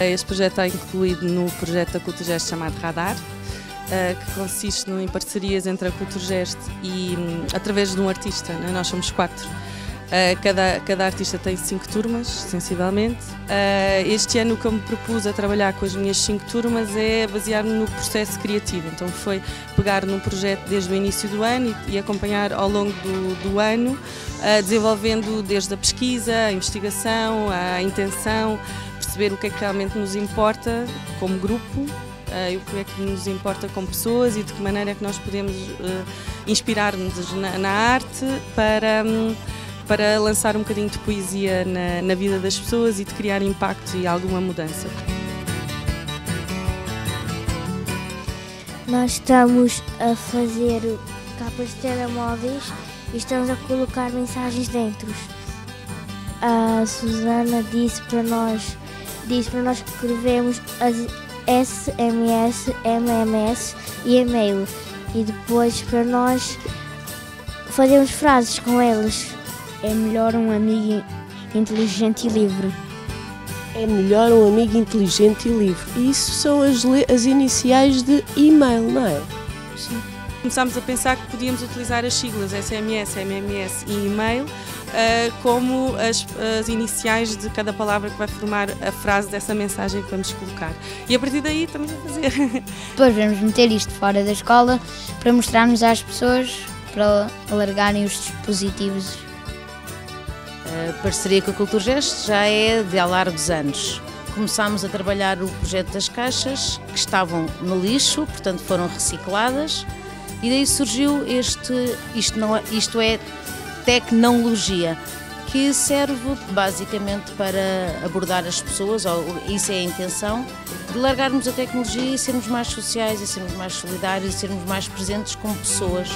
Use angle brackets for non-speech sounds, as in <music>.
Este projeto está incluído no projeto da Culturgest chamado Radar, eh, que consiste em parcerias entre a Culturgest e hum, através de um artista, né? nós somos quatro. Uh, cada, cada artista tem cinco turmas, sensivelmente. Este ano o que eu me propus a trabalhar com as minhas cinco turmas é basear-me no processo criativo. Então foi pegar num projeto desde o início do ano e, acompanhar ao longo do, do ano, desenvolvendo desde a pesquisa, a investigação, a intenção, perceber o que é que realmente nos importa como grupo uh, o que é que nos importa como pessoas e de que maneira é que nós podemos uh, inspirar-nos na, na, arte para. Um, para lançar um bocadinho de poesia na, na vida das pessoas e de criar impacto e alguma mudança. Nós estamos a fazer capas de telemóveis e estamos a colocar mensagens dentro. A Susana disse para nós, disse para nós que escrevemos as SMS, MMS e e-mail e depois para nós fazemos frases com eles. É melhor um amigo inteligente e livre. É melhor um amigo inteligente e livre. Isso são as, as iniciais de e-mail, não é? Sim. Começámos a pensar que podíamos utilizar as siglas SMS, MMS e e-mail uh, como as, as, iniciais de cada palavra que vai formar a frase dessa mensagem que vamos colocar. E a partir daí estamos a fazer. <laughs> Depois vamos meter isto fora da escola para mostrarmos às pessoas para alargarem os dispositivos a parceria com a Culturgest já é de há largos anos. Começámos a trabalhar o projeto das caixas que estavam no lixo, portanto foram recicladas, e daí surgiu este, isto, não, é, isto é tecnologia, que serve basicamente para abordar as pessoas, ou isso é a intenção, de largarmos a tecnologia e sermos mais sociais, e sermos mais solidários, e sermos mais presentes como pessoas.